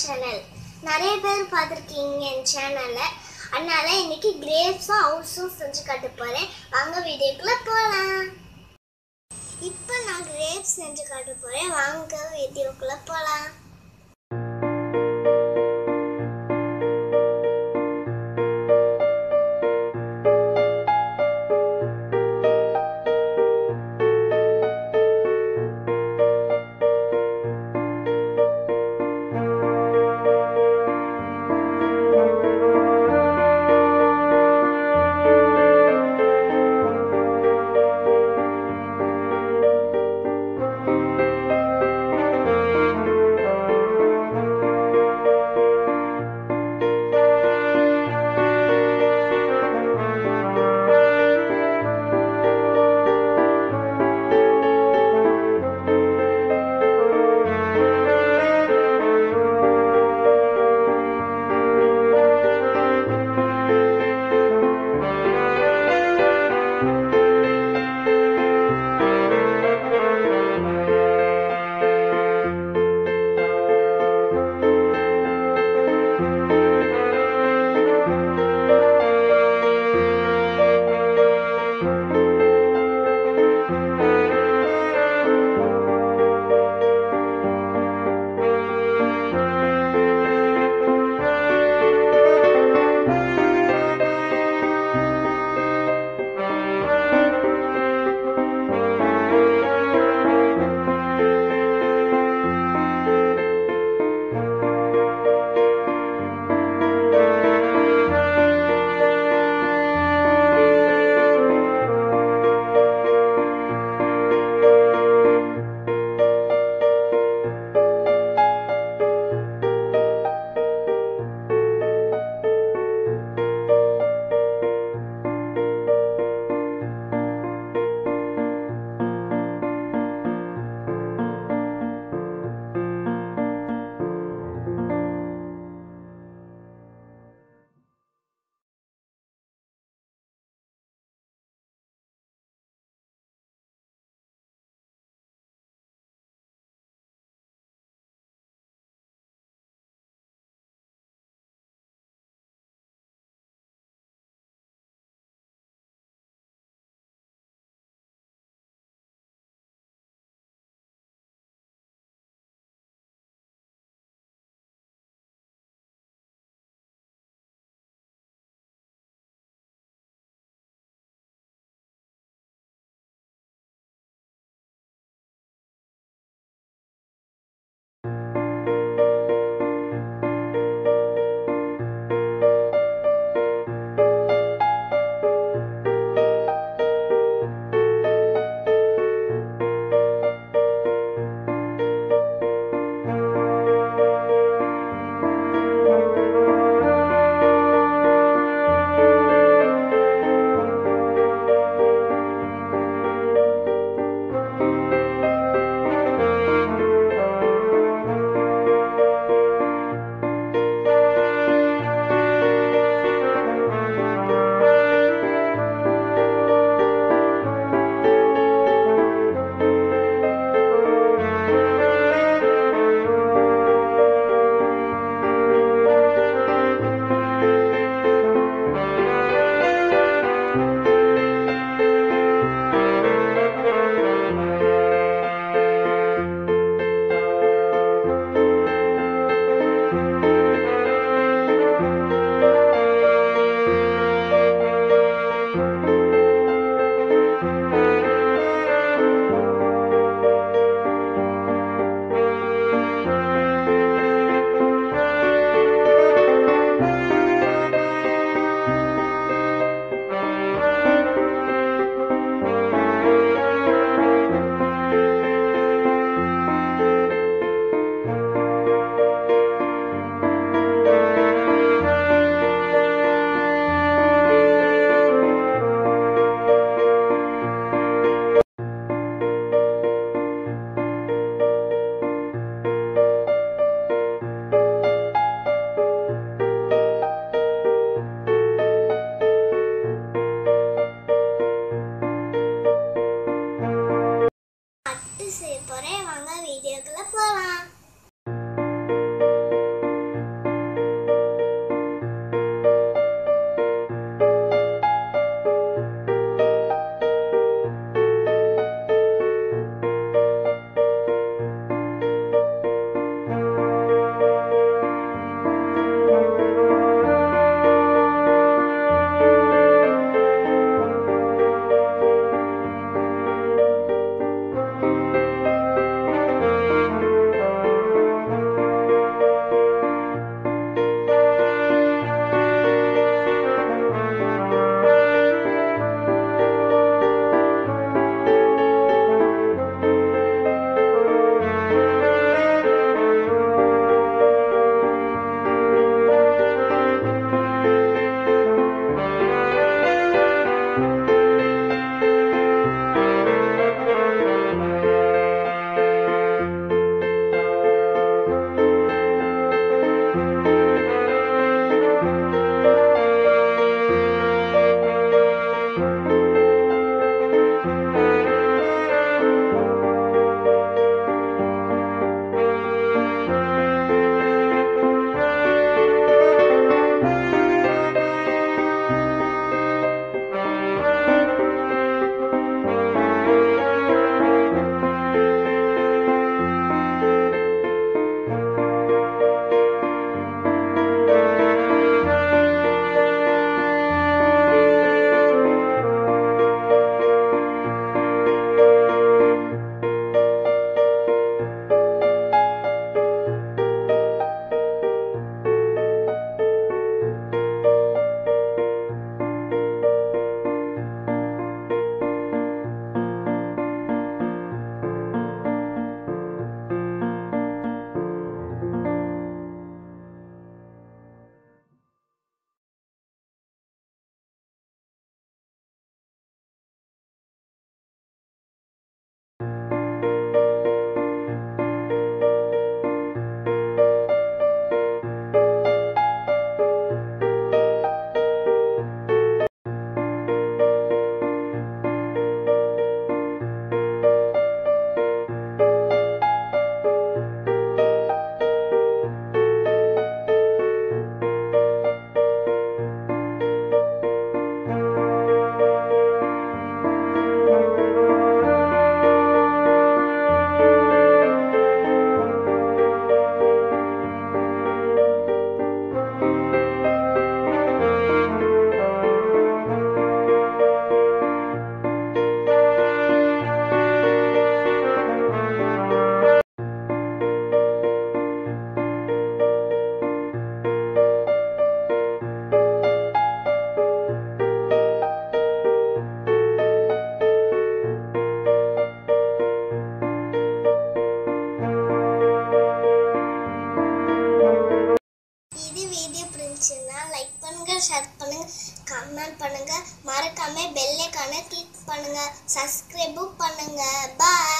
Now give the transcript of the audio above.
Channel நிறைய பேர் பார்த்துருக்கீங்க என் சேனலில் அதனால இன்னைக்கு கிரேப்ஸும் ஹவுஸும் செஞ்சு காட்ட போகிறேன் வாங்க வீடியோக்குள்ளே போகலாம் இப்போ நான் கிரேப்ஸ் செஞ்சு காட்ட போகிறேன் வாங்க வீடியோக்குள்ளே போகலாம் 会啦 பண்ணுங்க. சப்ஸ்கிரைபும் பண்ணுங்க. பாய்